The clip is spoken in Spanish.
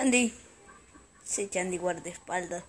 Chandy. Sí, Chandy guardaespaldas.